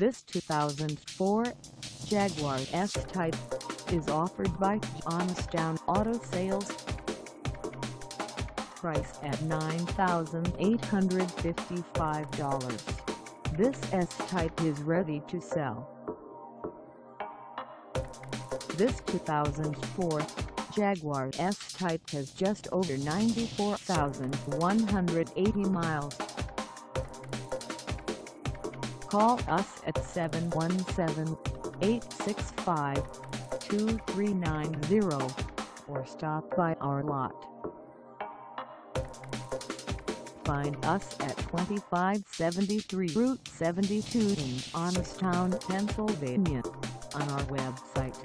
This 2004 Jaguar S-Type is offered by Jonestown Auto Sales. Price at $9,855. This S-Type is ready to sell. This 2004 Jaguar S-Type has just over 94,180 miles. Call us at 717-865-2390 or stop by our lot. Find us at 2573 Route 72 in Jonestown, Pennsylvania on our website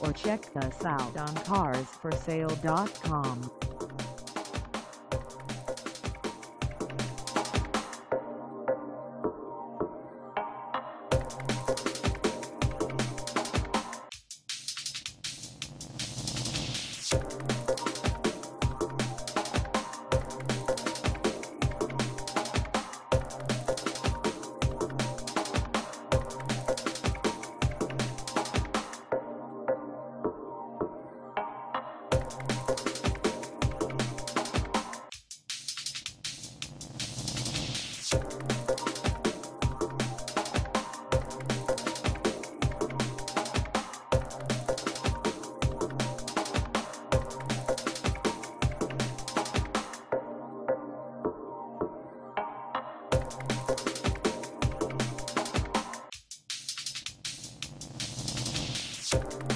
or check us out on carsforsale.com. you